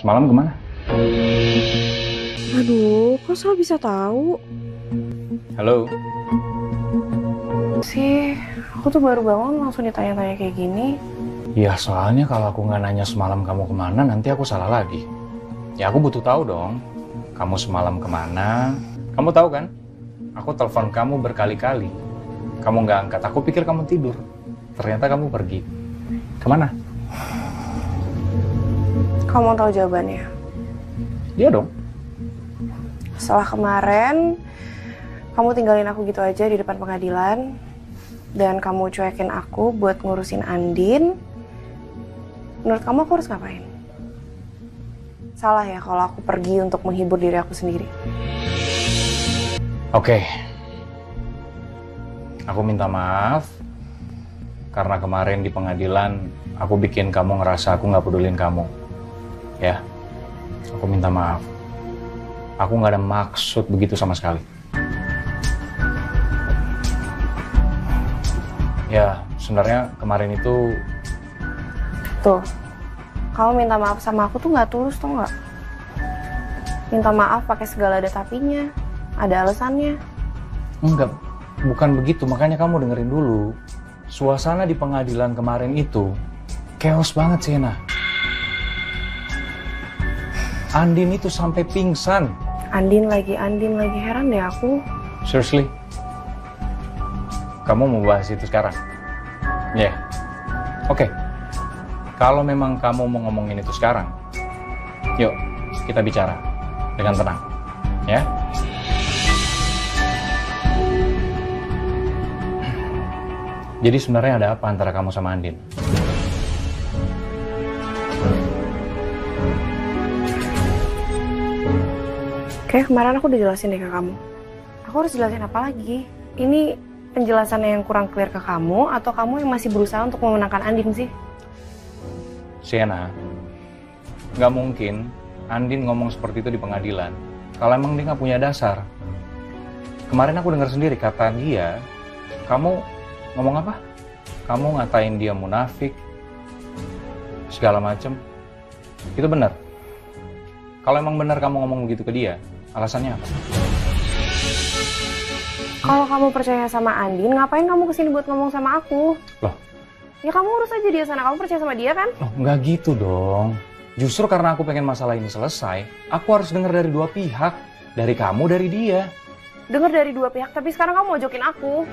Semalam ke mana? Aduh, kok Sal bisa tahu? Halo? Sih, aku tuh baru bangun langsung ditanya-tanya kayak gini. Ya soalnya kalau aku nggak nanya semalam kamu ke mana, nanti aku salah lagi. Ya aku butuh tahu dong. Kamu semalam ke mana? Kamu tahu kan? Aku telepon kamu berkali-kali. Kamu nggak angkat. Aku pikir kamu tidur. Ternyata kamu pergi. Ke mana? Kamu mau tahu jawabannya? Dia dong. Setelah kemarin, kamu tinggalin aku gitu aja di depan pengadilan. Dan kamu cuekin aku buat ngurusin Andin. Menurut kamu aku harus ngapain? Salah ya kalau aku pergi untuk menghibur diri aku sendiri. Oke. Aku minta maaf. Karena kemarin di pengadilan, aku bikin kamu ngerasa aku nggak pedulin kamu. Ya, aku minta maaf. Aku nggak ada maksud begitu sama sekali. Ya, sebenarnya kemarin itu Tuh, kamu minta maaf sama aku tuh nggak tulus tuh nggak? Minta maaf pakai segala ada tapinya, ada alasannya. enggak, bukan begitu. Makanya kamu dengerin dulu. Suasana di pengadilan kemarin itu chaos banget, Sienna. Andin itu sampai pingsan. Andin lagi, Andin lagi heran deh aku. Seriously? Kamu mau bahas itu sekarang? Ya. Yeah. Oke. Okay. Kalau memang kamu mau ngomongin itu sekarang, yuk kita bicara dengan tenang. Ya. Jadi sebenarnya ada apa antara kamu sama Andin? Kayak kemarin aku udah jelasin deh ke kamu. Aku harus jelasin apa lagi? Ini penjelasan yang kurang clear ke kamu atau kamu yang masih berusaha untuk memenangkan Andin sih? Sienna, nggak mungkin Andin ngomong seperti itu di pengadilan. Kalau emang dia nggak punya dasar. Kemarin aku dengar sendiri kata dia, kamu ngomong apa? Kamu ngatain dia munafik, segala macem. Itu benar. Kalau emang benar kamu ngomong begitu ke dia, alasannya apa? Kalau kamu percaya sama Andin, ngapain kamu ke sini buat ngomong sama aku? Loh? Ya kamu urus aja dia sana, kamu percaya sama dia kan? Loh, nggak gitu dong. Justru karena aku pengen masalah ini selesai, aku harus dengar dari dua pihak. Dari kamu, dari dia. Dengar dari dua pihak, tapi sekarang kamu mojokin aku.